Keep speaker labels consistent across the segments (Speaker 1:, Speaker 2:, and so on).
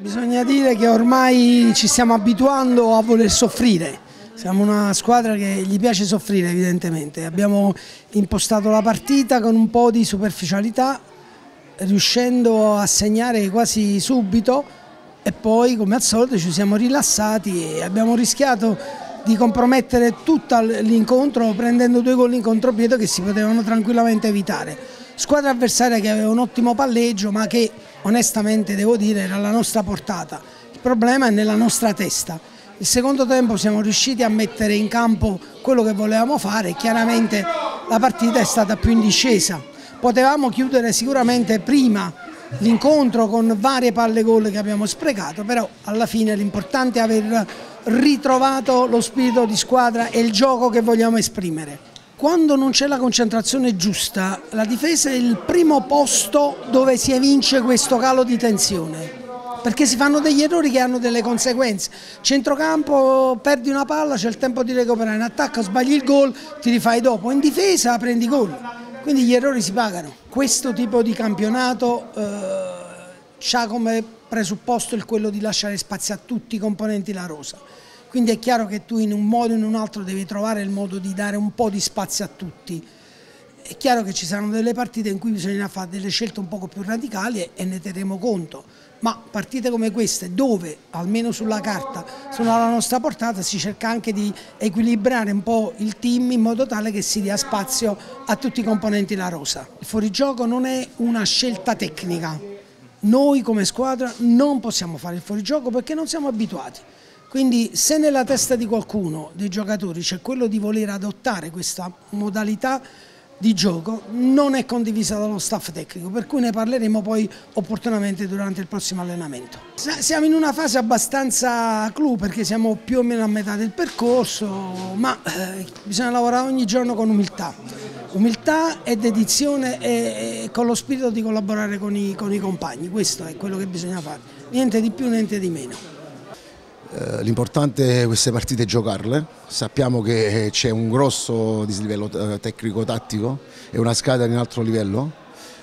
Speaker 1: Bisogna dire che ormai ci stiamo abituando a voler soffrire. Siamo una squadra che gli piace soffrire evidentemente. Abbiamo impostato la partita con un po' di superficialità, riuscendo a segnare quasi subito e poi come al solito ci siamo rilassati e abbiamo rischiato di compromettere tutto l'incontro prendendo due gol in contropiede che si potevano tranquillamente evitare. Squadra avversaria che aveva un ottimo palleggio ma che onestamente devo dire era alla nostra portata. Il problema è nella nostra testa. Il secondo tempo siamo riusciti a mettere in campo quello che volevamo fare chiaramente la partita è stata più in discesa. Potevamo chiudere sicuramente prima l'incontro con varie palle gol che abbiamo sprecato, però alla fine l'importante è aver ritrovato lo spirito di squadra e il gioco che vogliamo esprimere. Quando non c'è la concentrazione giusta, la difesa è il primo posto dove si evince questo calo di tensione perché si fanno degli errori che hanno delle conseguenze. Centrocampo, perdi una palla, c'è il tempo di recuperare, in attacco sbagli il gol, ti rifai dopo, in difesa prendi gol. Quindi gli errori si pagano. Questo tipo di campionato eh, ha come presupposto il quello di lasciare spazio a tutti i componenti la rosa. Quindi è chiaro che tu in un modo o in un altro devi trovare il modo di dare un po' di spazio a tutti. È chiaro che ci saranno delle partite in cui bisogna fare delle scelte un poco più radicali e ne terremo conto, ma partite come queste dove almeno sulla carta sono alla nostra portata si cerca anche di equilibrare un po' il team in modo tale che si dia spazio a tutti i componenti della rosa. Il fuorigioco non è una scelta tecnica, noi come squadra non possiamo fare il fuorigioco perché non siamo abituati. Quindi se nella testa di qualcuno, dei giocatori, c'è quello di voler adottare questa modalità di gioco, non è condivisa dallo staff tecnico, per cui ne parleremo poi opportunamente durante il prossimo allenamento. Siamo in una fase abbastanza clou perché siamo più o meno a metà del percorso, ma eh, bisogna lavorare ogni giorno con umiltà. Umiltà e dedizione e, con lo spirito di collaborare con i, con i compagni, questo è quello che bisogna fare, niente di più, niente di meno.
Speaker 2: Eh, l'importante è queste partite giocarle, sappiamo che c'è un grosso dislivello eh, tecnico-tattico e una scada di un altro livello,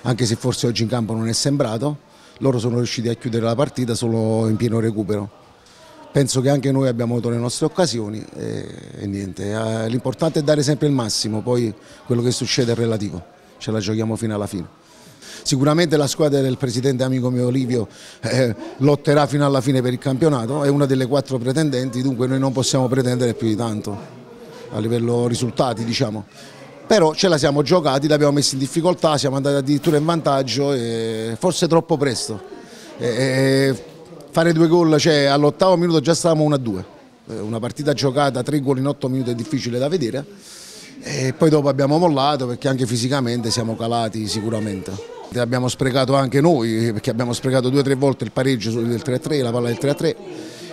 Speaker 2: anche se forse oggi in campo non è sembrato, loro sono riusciti a chiudere la partita solo in pieno recupero. Penso che anche noi abbiamo avuto le nostre occasioni e, niente, eh, l'importante è dare sempre il massimo, poi quello che succede è relativo, ce la giochiamo fino alla fine. Sicuramente la squadra del presidente amico mio Olivio eh, lotterà fino alla fine per il campionato, è una delle quattro pretendenti, dunque noi non possiamo pretendere più di tanto a livello risultati diciamo. Però ce la siamo giocati, l'abbiamo messa in difficoltà, siamo andati addirittura in vantaggio forse troppo presto. E fare due gol, cioè all'ottavo minuto già stavamo 1-2, una partita giocata, tre gol in otto minuti è difficile da vedere e poi dopo abbiamo mollato perché anche fisicamente siamo calati sicuramente. Abbiamo sprecato anche noi perché abbiamo sprecato due o tre volte il pareggio del 3-3, la palla del 3-3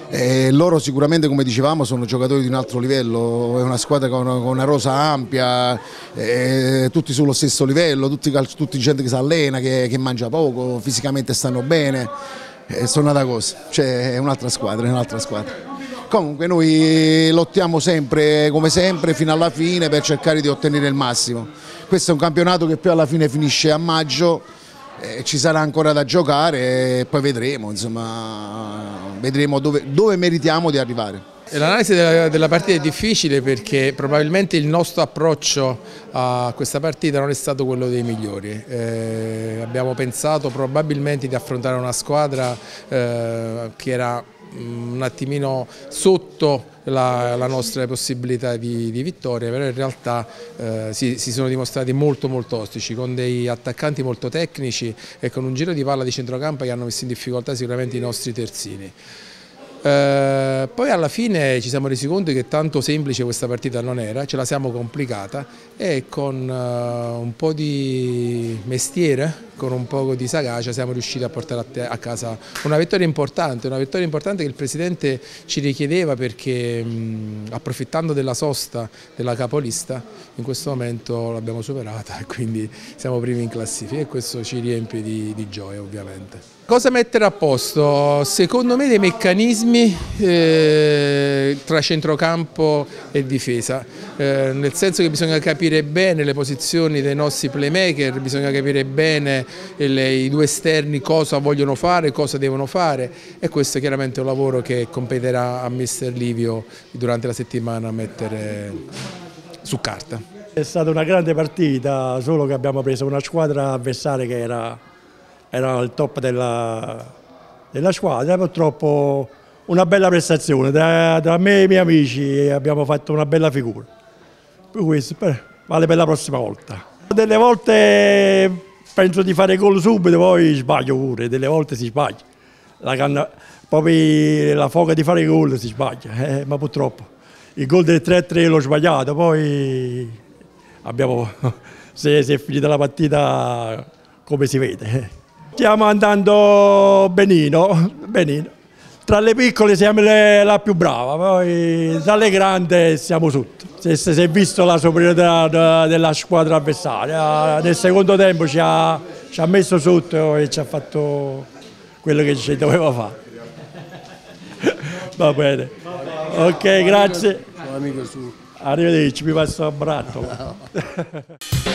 Speaker 2: e loro sicuramente come dicevamo sono giocatori di un altro livello, è una squadra con una, rosa ampia, tutti sullo stesso livello, tutti, tutti gente che si allena, che, che mangia poco, fisicamente stanno bene, sono una cosa, cioè è un'altra squadra, è un'altra squadra. Comunque noi lottiamo sempre, come sempre, fino alla fine per cercare di ottenere il massimo. Questo è un campionato che poi alla fine finisce a maggio, eh, ci sarà ancora da giocare e poi vedremo, insomma, vedremo dove, dove meritiamo di arrivare.
Speaker 3: L'analisi della, della, partita è difficile perché probabilmente il nostro approccio a questa partita non è stato quello dei migliori. Eh, abbiamo pensato probabilmente di affrontare una squadra eh, che era un attimino sotto la, la nostra possibilità di, di, vittoria, però in realtà eh, si, si, sono dimostrati molto molto ostici, con dei attaccanti molto tecnici e con un giro di palla di centrocampo che hanno messo in difficoltà sicuramente i nostri terzini. Eh, poi alla fine ci siamo resi conto che tanto semplice questa partita non era, ce la siamo complicata e con uh, un po' di mestiere, con un po' di sagacia siamo riusciti a portare a, a, casa una vittoria importante, una vittoria importante che il Presidente ci richiedeva perché mh, approfittando della sosta della capolista in questo momento l'abbiamo superata e quindi siamo primi in classifica e questo ci riempie di, di gioia ovviamente. Cosa mettere a posto? Secondo me dei meccanismi eh, tra centrocampo e difesa, eh, nel senso che bisogna capire bene le posizioni dei nostri playmaker, bisogna capire bene le, i due esterni cosa vogliono fare, cosa devono fare e questo è chiaramente un lavoro che competerà a mister Livio durante la settimana mettere su carta.
Speaker 4: È stata una grande partita, solo che abbiamo preso una squadra avversaria che era, era al top della, della squadra, purtroppo una bella prestazione, tra, tra, me e i miei amici abbiamo fatto una bella figura, questo vale per la prossima volta. Delle volte penso di fare gol subito, poi sbaglio pure, delle volte si sbaglia. La canna, poi la foga di fare gol si sbaglia, eh, ma purtroppo. Il gol del 3-3 l'ho sbagliato, poi abbiamo, si, è finita la partita come si vede. Stiamo andando benino, benino. Tra le piccole siamo le, la più brava, poi tra le grandi siamo sotto. Si, si è visto la superiorità della squadra avversaria. Nel secondo tempo ci ha, ci ha messo sotto e ci ha fatto quello che ci doveva fare. Va bene. Ok, grazie. Arrivederci, mi passo a Brattolo.